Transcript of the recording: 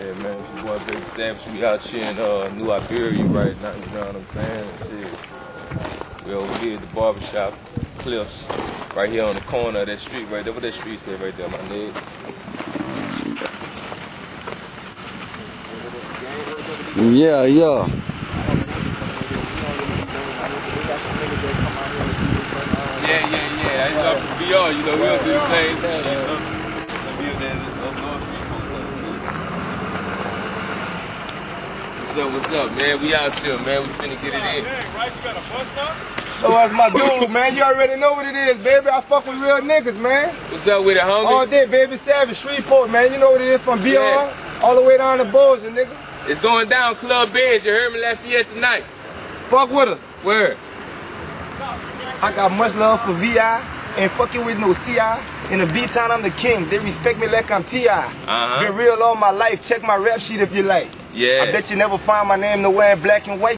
Yeah, man, it's your boy Baby Savage. We out here in uh, New Iberia right now, you know what I'm saying? Shit. We over here at the barbershop, Cliffs, right here on the corner of that street right there. What that street say right there, my nigga? Yeah, yeah. Yeah, yeah, yeah. I just from BR, you know, we'll do the same thing, you know? We up there up north, we post up shit. What's up, what's up, man? We out here, man. We finna get it in. So that's my dude, man. You already know what it is, baby. I fuck with real niggas, man. What's up with it, homie? All day, baby. Savage, Shreveport, man. You know what it is from BR Yeah. all the way down to Bossier, nigga. It's going down Club Bed. You heard me Lafayette tonight. Fuck with her. Where? I got much love for VI. Ain't fucking with no CI. In the B-town, I'm the king. They respect me like I'm T.I. Uh-huh. Been real all my life. Check my rap sheet if you like. Yeah. I bet you never find my name nowhere in black and white.